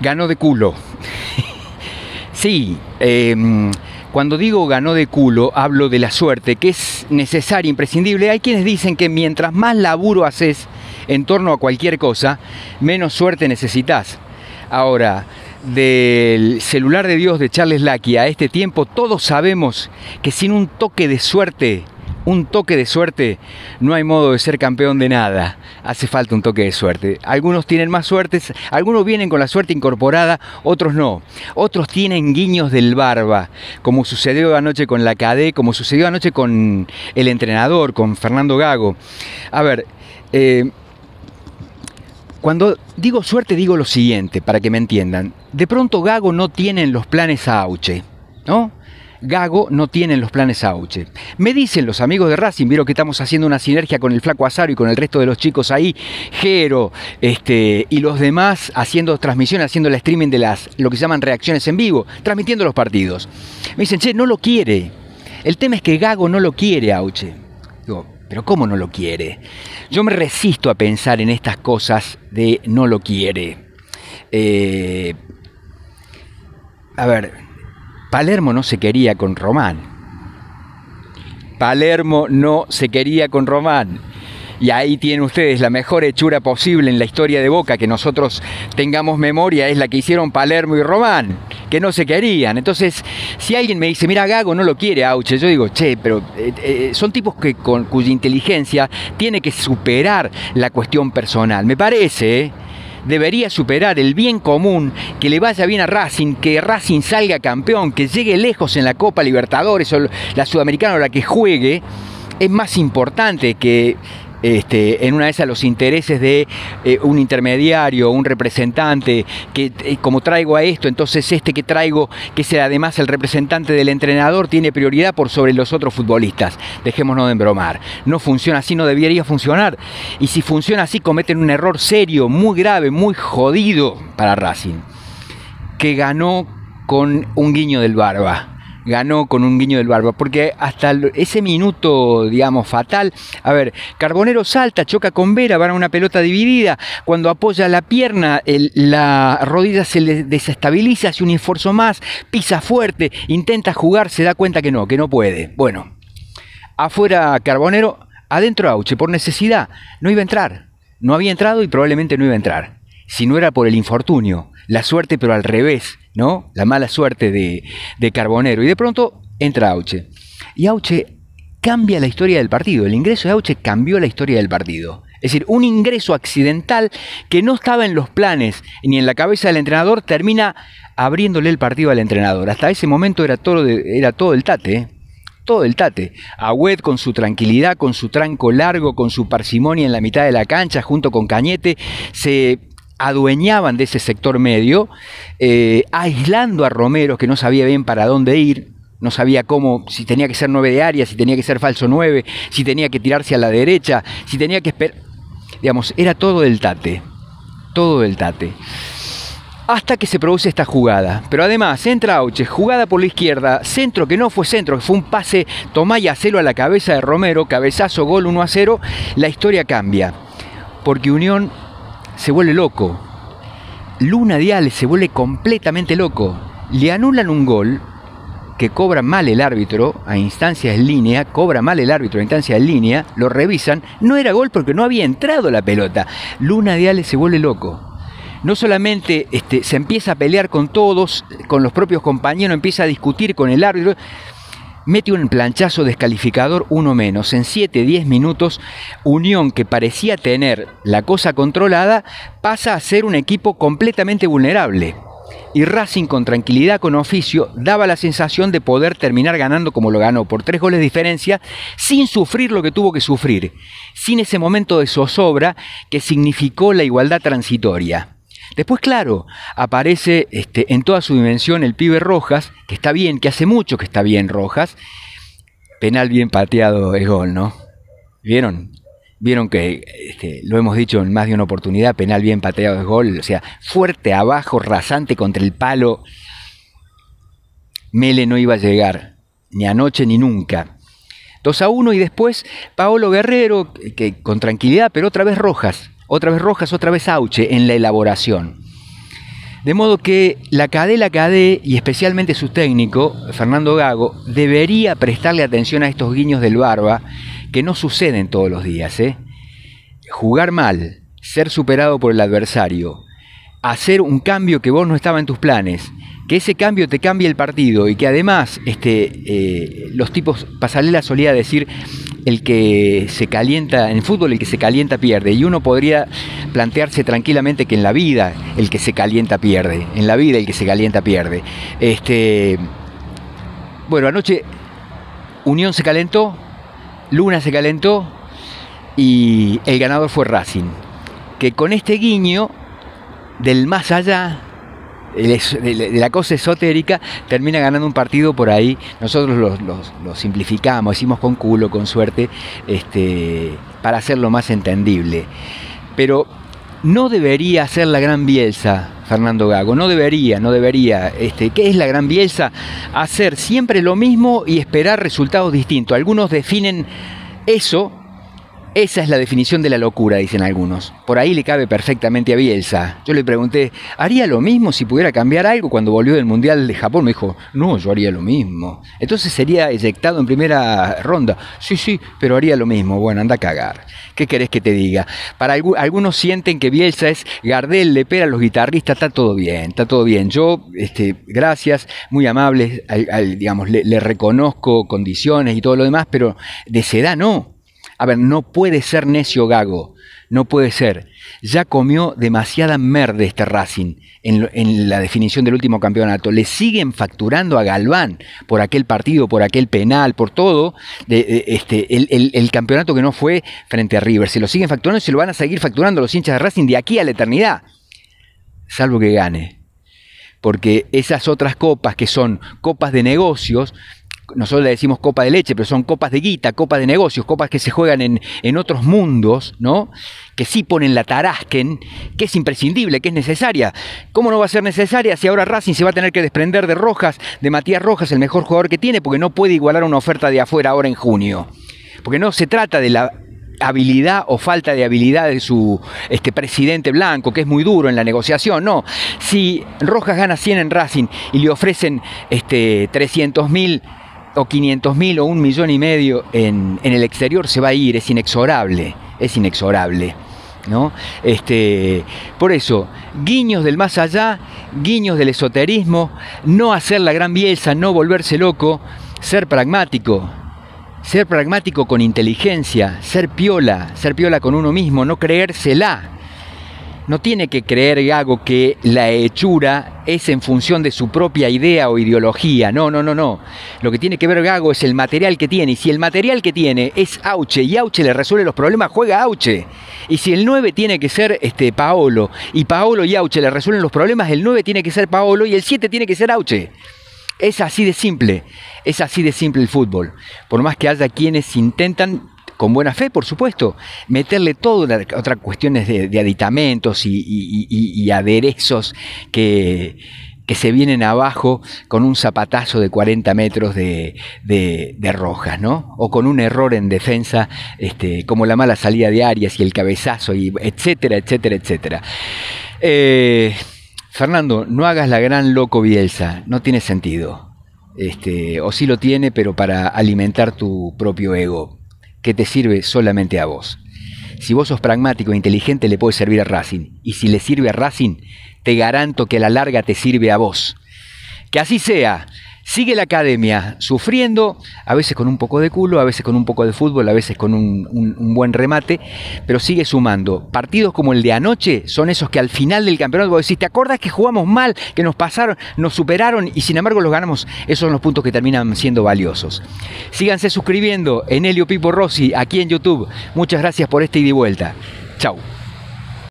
ganó de culo. sí, em, cuando digo ganó de culo, hablo de la suerte, que es necesaria, imprescindible. Hay quienes dicen que mientras más laburo haces en torno a cualquier cosa, menos suerte necesitas. Ahora, del celular de Dios de Charles Lackey a este tiempo, todos sabemos que sin un toque de suerte un toque de suerte, no hay modo de ser campeón de nada. Hace falta un toque de suerte. Algunos tienen más suerte, algunos vienen con la suerte incorporada, otros no. Otros tienen guiños del barba, como sucedió anoche con la CADE, como sucedió anoche con el entrenador, con Fernando Gago. A ver, eh, cuando digo suerte digo lo siguiente, para que me entiendan. De pronto Gago no tiene en los planes a Auche, ¿no? Gago no tienen los planes Auche. Me dicen los amigos de Racing, vieron que estamos haciendo una sinergia con el Flaco Azaro y con el resto de los chicos ahí, Jero este, y los demás haciendo transmisiones, haciendo el streaming de las, lo que se llaman reacciones en vivo, transmitiendo los partidos. Me dicen, che, no lo quiere. El tema es que Gago no lo quiere Auche. Digo, pero ¿cómo no lo quiere? Yo me resisto a pensar en estas cosas de no lo quiere. Eh, a ver, Palermo no se quería con Román. Palermo no se quería con Román. Y ahí tienen ustedes la mejor hechura posible en la historia de Boca, que nosotros tengamos memoria, es la que hicieron Palermo y Román, que no se querían. Entonces, si alguien me dice, mira, Gago no lo quiere Auche, yo digo, che, pero eh, eh, son tipos que, con, cuya inteligencia tiene que superar la cuestión personal. Me parece, ¿eh? Debería superar el bien común, que le vaya bien a Racing, que Racing salga campeón, que llegue lejos en la Copa Libertadores o la Sudamericana o la que juegue, es más importante que este, en una de esas los intereses de eh, un intermediario, un representante, que eh, como traigo a esto, entonces este que traigo, que sea además el representante del entrenador, tiene prioridad por sobre los otros futbolistas. Dejémonos de embromar. No funciona así, no debería funcionar. Y si funciona así, cometen un error serio, muy grave, muy jodido para Racing, que ganó con un guiño del barba ganó con un guiño del barba, porque hasta ese minuto, digamos, fatal, a ver, Carbonero salta, choca con Vera, van a una pelota dividida, cuando apoya la pierna, la rodilla se le desestabiliza, hace un esfuerzo más, pisa fuerte, intenta jugar, se da cuenta que no, que no puede. Bueno, afuera Carbonero, adentro Auche, por necesidad, no iba a entrar, no había entrado y probablemente no iba a entrar, si no era por el infortunio, la suerte pero al revés, ¿no? La mala suerte de, de Carbonero. Y de pronto entra Auche. Y Auche cambia la historia del partido. El ingreso de Auche cambió la historia del partido. Es decir, un ingreso accidental que no estaba en los planes ni en la cabeza del entrenador termina abriéndole el partido al entrenador. Hasta ese momento era todo, era todo el tate. ¿eh? todo el tate. Agüed con su tranquilidad, con su tranco largo, con su parsimonia en la mitad de la cancha, junto con Cañete, se adueñaban de ese sector medio, eh, aislando a Romero, que no sabía bien para dónde ir, no sabía cómo, si tenía que ser nueve de área, si tenía que ser falso nueve, si tenía que tirarse a la derecha, si tenía que esperar. Digamos, era todo el tate, todo el tate. Hasta que se produce esta jugada. Pero además, entra Auche, jugada por la izquierda, centro que no fue centro, que fue un pase, toma y hacelo a la cabeza de Romero, cabezazo, gol 1 a 0, la historia cambia. Porque Unión se vuelve loco. Luna Dial se vuelve completamente loco. Le anulan un gol que cobra mal el árbitro a instancias en línea, cobra mal el árbitro a instancias en línea, lo revisan, no era gol porque no había entrado la pelota. Luna Dial se vuelve loco. No solamente este, se empieza a pelear con todos, con los propios compañeros, empieza a discutir con el árbitro, mete un planchazo descalificador uno menos. En 7-10 minutos, Unión, que parecía tener la cosa controlada, pasa a ser un equipo completamente vulnerable. Y Racing con tranquilidad, con oficio, daba la sensación de poder terminar ganando como lo ganó, por tres goles de diferencia, sin sufrir lo que tuvo que sufrir, sin ese momento de zozobra que significó la igualdad transitoria. Después, claro, aparece este, en toda su dimensión el pibe Rojas, que está bien, que hace mucho que está bien Rojas. Penal bien pateado es gol, ¿no? ¿Vieron? Vieron que este, lo hemos dicho en más de una oportunidad, penal bien pateado es gol, o sea, fuerte abajo, rasante contra el palo. Mele no iba a llegar, ni anoche ni nunca. 2 a 1 y después Paolo Guerrero, que con tranquilidad, pero otra vez Rojas, otra vez Rojas, otra vez Auche en la elaboración. De modo que la CADE, la CADE y especialmente su técnico, Fernando Gago, debería prestarle atención a estos guiños del Barba que no suceden todos los días. ¿eh? Jugar mal, ser superado por el adversario, hacer un cambio que vos no estaba en tus planes, que ese cambio te cambie el partido y que además este, eh, los tipos, Pasarela solía decir, el que se calienta, en fútbol el que se calienta pierde, y uno podría plantearse tranquilamente que en la vida el que se calienta pierde, en la vida el que se calienta pierde. Este, bueno, anoche Unión se calentó, Luna se calentó y el ganador fue Racing, que con este guiño del más allá la cosa esotérica, termina ganando un partido por ahí. Nosotros lo, simplificamos, decimos con culo, con suerte, este, para hacerlo más entendible. Pero no debería ser la gran Bielsa, Fernando Gago, no debería, no debería. Este, ¿Qué es la gran Bielsa? Hacer siempre lo mismo y esperar resultados distintos. Algunos definen eso esa es la definición de la locura, dicen algunos. Por ahí le cabe perfectamente a Bielsa. Yo le pregunté, ¿haría lo mismo si pudiera cambiar algo cuando volvió del Mundial de Japón? Me dijo, no, yo haría lo mismo. Entonces sería eyectado en primera ronda. Sí, sí, pero haría lo mismo. Bueno, anda a cagar. ¿Qué querés que te diga? Para algunos sienten que Bielsa es Gardel, le pera a los guitarristas, está todo bien, está todo bien. Yo, este, gracias, muy amable, digamos, le, le reconozco condiciones y todo lo demás, pero de edad no. A ver, no puede ser necio Gago, no puede ser. Ya comió demasiada merde este Racing en, la definición del último campeonato. Le siguen facturando a Galván por aquel partido, por aquel penal, por todo. este, el, campeonato que no fue frente a River. Se lo siguen facturando y se lo van a seguir facturando los hinchas de Racing de aquí a la eternidad. Salvo que gane porque esas otras copas que son copas de negocios nosotros le decimos copa de leche, pero son copas de guita, copas de negocios, copas que se juegan en, en otros mundos, ¿no? Que sí ponen la tarasquen, que es imprescindible, que es necesaria. ¿Cómo no va a ser necesaria si ahora Racing se va a tener que desprender de Rojas, de Matías Rojas, el mejor jugador que tiene, porque no puede igualar una oferta de afuera ahora en junio? Porque no se trata de la habilidad o falta de habilidad de su este, presidente blanco, que es muy duro en la negociación. No, si Rojas gana 100 en Racing y le ofrecen este, 300 mil o 500 mil o un millón y medio en, el exterior se va a ir, es inexorable, es inexorable. ¿No? Este, por eso, guiños del más allá, guiños del esoterismo, no hacer la gran bielsa, no volverse loco, ser pragmático, ser pragmático con inteligencia, ser piola, ser piola con uno mismo, no creérsela, no tiene que creer Gago que la hechura es en función de su propia idea o ideología. No, no, no, no. Lo que tiene que ver Gago es el material que tiene. Y si el material que tiene es Auche y Auche le resuelve los problemas, juega Auche. Y si el 9 tiene que ser este, Paolo y Paolo y Auche le resuelven los problemas, el 9 tiene que ser Paolo y el 7 tiene que ser Auche. Es así de simple. Es así de simple el fútbol. Por más que haya quienes intentan con buena fe, por supuesto, meterle todas otras cuestiones de, aditamentos y, aderezos que, que, se vienen abajo con un zapatazo de 40 metros de, de, rojas, ¿no? O con un error en defensa, este, como la mala salida de Arias y el cabezazo, y etcétera, etcétera, etcétera. Eh, Fernando, no hagas la gran loco Bielsa, no tiene sentido. Este, o sí lo tiene, pero para alimentar tu propio ego que te sirve solamente a vos. Si vos sos pragmático e inteligente, le puede servir a Racing. Y si le sirve a Racing, te garanto que a la larga te sirve a vos. Que así sea. Sigue la academia sufriendo, a veces con un poco de culo, a veces con un poco de fútbol, a veces con un, buen remate, pero sigue sumando. Partidos como el de anoche son esos que al final del campeonato vos decís, ¿te acuerdas que jugamos mal, que nos pasaron, nos superaron y sin embargo los ganamos? Esos son los puntos que terminan siendo valiosos. Síganse suscribiendo en Helio Pipo Rossi aquí en YouTube. Muchas gracias por este ida y vuelta. Chau.